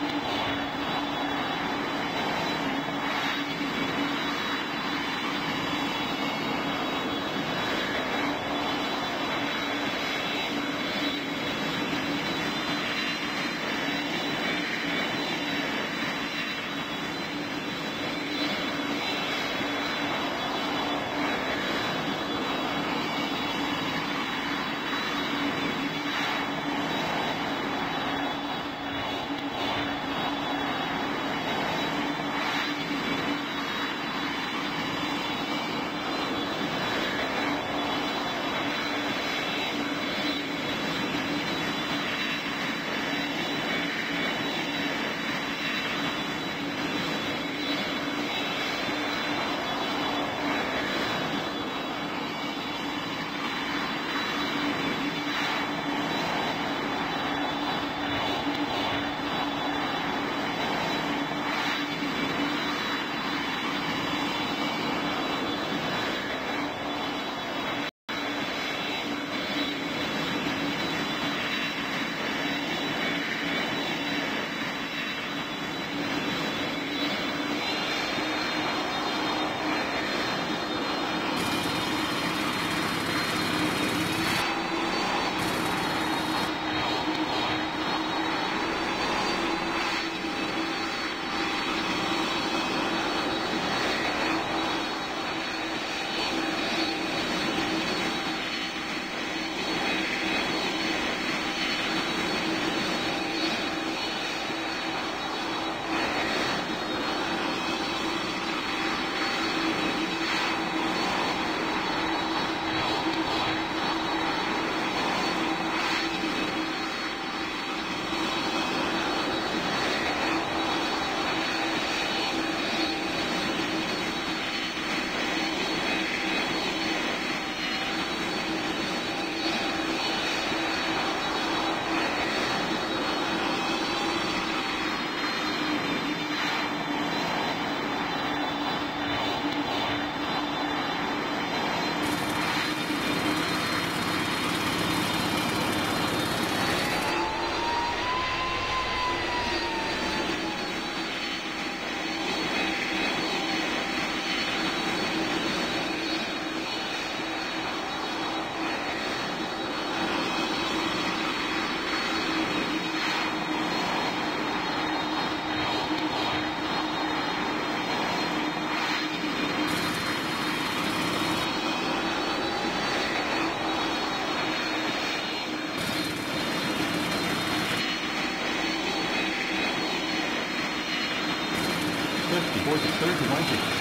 あ! 4, 6.30, Wednesday.